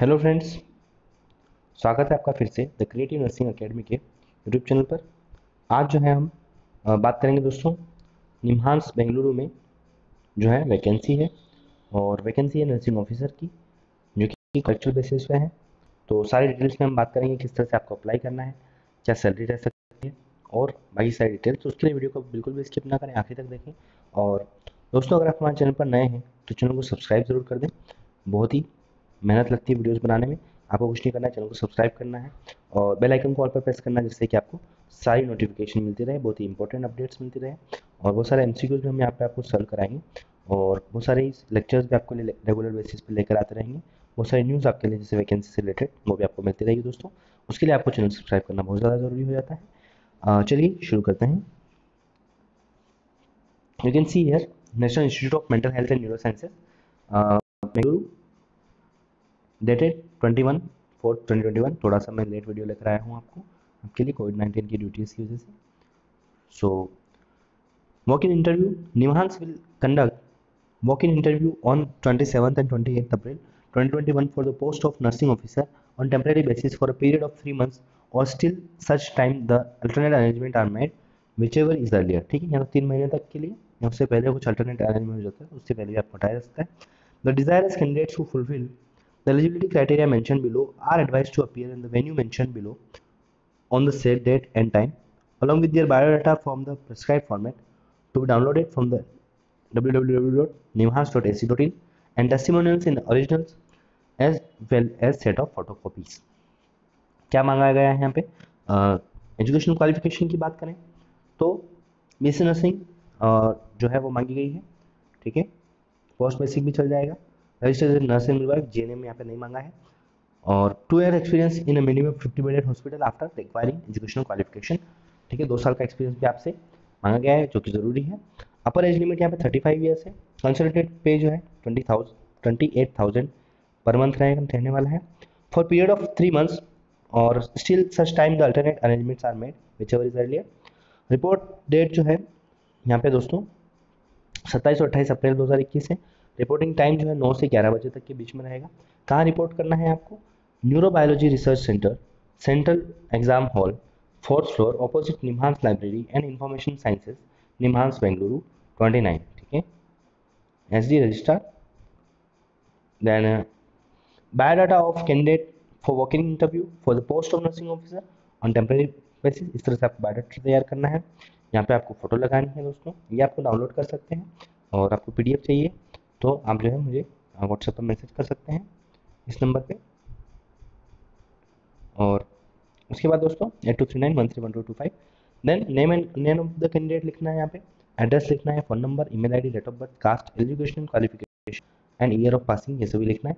Hello friends, स्वागत है आपका फिर से द क्रिएटिव नर्सिंग एकेडमी के यूट्यूब चैनल पर। आज जो है हम बात करेंगे दोस्तों, निम्हांस बेंगलुरु में जो है वैकेंसी है और वैकेंसी है नर्सिंग ऑफिसर की, जो कि कल्चरल बेसिस पे है। तो सारी डिटेल्स में हम बात करेंगे किस तरह से आपको अप्लाई करना है, क्या सैलरी रह सकती है और बाकी सारी डिटेल्स तो उसके लिए वीडियो को बिल्कुल भी स्किप ना करें, आखिर तक देखें। और दोस्तों, अगर आप हमारे चैनल पर नए हैं तो चैनल को सब्सक्राइब ज़रूर कर दें। बहुत ही मेहनत लगती है वीडियोस बनाने में आपको कुछ नहीं करना है चैनल को सब्सक्राइब करना है और बेल आइकन को ऑल पर प्रेस करना है जिससे कि आपको सारी नोटिफिकेशन मिलती रहे बहुत ही इंपॉर्टेंट अपडेट्स मिलती रहे और बहुत सारे एम भी हम यहाँ पे आपको सॉल्व कराएँगे और बहुत सारे लेक्चर्स भी आपको रेगुलर बेसिस पर लेकर आते रहेंगे। बहुत सारी न्यूज़ आपके लिए जैसे वैकेंसी से रिलेटेड वो भी आपको मिलती रहेगी दोस्तों। उसके लिए आपको चैनल सब्सक्राइब करना बहुत ज़्यादा ज़रूरी हो जाता है। चलिए शुरू करते हैं। You can see here national institute of mental health and neurosciences uh, dated 21 four 2021 थोड़ा सा मैं लेट वीडियो लेकर आया हूँ आपको, आपके लिए कोविड 19 की ड्यूटीज़ की वजह से। So walk in interview NIMHANS will conduct walk in interview on twenty seventh and twenty eighth April twenty twenty one for the post of nursing officer on temporary basis for a period of three months or still such time the alternate arrangement are made whichever is uh ठीक है, यहाँ तो तीन महीने तक के लिए। या उससे पहले कुछ अल्टरनेट अरेंजमेंट हो जाता है, उससे पहले भी आपको हटाया जा सकता है। द डिज़ायर कैंडिडेट्स को fulfil the eligibility criteria mentioned below are advised to appear in the venue mentioned below on the said date and time along with their biodata from the prescribed format to be downloaded from the www.nimhans.ac.in and testimonials in originals as well as set of photocopies क्या मांगा गया है यहाँ पे education qualification की बात करें तो बी नर्सिंग जो है वो मांगी गई है ठीक है पोस्ट बेसिक भी चल जाएगा registered nursing midwife J N यहाँ पे नहीं मांगा है। और two year experience in a minimum fifty bedded hospital after requiring educational qualification ठीक है, दो साल का एक्सपीरियंस भी आपसे मांगा गया है, जो कि ज़रूरी है। अपर एज लिमिट यहाँ पे थर्टी फाइव ईयर्स है। कंसल्टेड पे जो है twenty thousand twenty eight thousand per month रहेगा रहने वाला है। For period of three months or still such time the alternate arrangements are made whichever is earlier report date जो है, यहाँ पे दोस्तों, सत्ताईस और अट्ठाईस अप्रैल 2021 है। रिपोर्टिंग टाइम जो है नौ से 11 बजे तक के बीच में रहेगा। कहाँ रिपोर्ट करना है आपको? Neurobiology research centre central exam hall fourth floor opposite NIMHANS library and information sciences NIMHANS Bengaluru 29 ठीक है? S D registrar then biodata of candidate for walk-in interview for the post of nursing officer on temporary basis, इस तरह से आपको biodata तैयार करना है। यहाँ पे आपको फ़ोटो लगानी है दोस्तों, ये आपको डाउनलोड कर सकते हैं और आपको पीडीएफ चाहिए। तो आप जो है मुझे व्हाट्सएप पर मैसेज कर सकते हैं इस नंबर पे। और उसके बाद दोस्तों eight two three nine one three one two two five then name and name of the candidate लिखना है यहाँ पे। एड्रेस लिखना है phone number email ID date of birth caste education qualification and year of passing ये सभी लिखना है।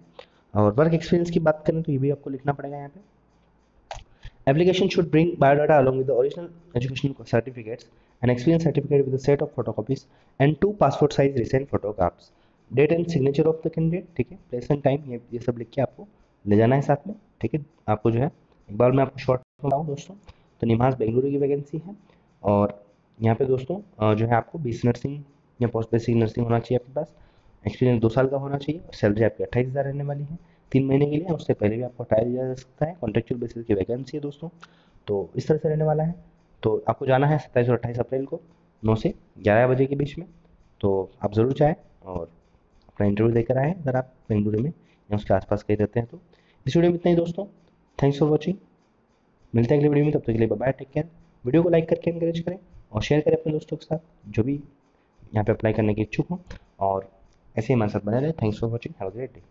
और वर्क एक्सपीरियंस की बात करें तो ये भी आपको लिखना पड़ेगा यहाँ पे। Application should bring biodata along with the original educational certificates an experience certificate with a set of photocopies and two passport size recent photographs and signature of the candidate ठीक है? प्लेस एंड टाइम ये ये सब लिख के आपको ले जाना है साथ में, ठीक है? आपको जो है, एक बार मैं आपको शॉर्ट बताऊँ दोस्तों तो निमास बेंगलुरु की वैकेंसी है और यहाँ पे दोस्तों जो है आपको बीस नर्सिंग या पोस्ट बेसिक नर्सिंग होना चाहिए आपके पास। एक्सपीरियंस दो साल का होना चाहिए और सैलरी आपकी अट्ठाईस हज़ार रहने वाली है। तीन महीने के लिए उससे पहले भी आपको हटाया जा सकता है। कॉन्ट्रेक्चुअल बेसिस की वैकेंसी है दोस्तों तो इस तरह से रहने वाला है। तो आपको जाना है सत्ताईस और अट्ठाईस अप्रैल को, नौ से ग्यारह बजे के बीच में तो आप ज़रूर जाएँ और अपना इंटरव्यू देकर आए अगर आप बेंगलुरु में या उसके आसपास कहीं रहते हैं तो। इस वीडियो में इतना ही दोस्तों। थैंक्स फॉर वॉचिंग मिलते हैं अगले वीडियो में, तब तक के लिए बाय टेक केयर वीडियो को लाइक करके इंकरेज करें और शेयर करें अपने दोस्तों के साथ, जो भी यहाँ पे अप्लाई करने के इच्छुक हों। और ऐसे ही हमारे साथ बने रहे। Thanks for watching have a great day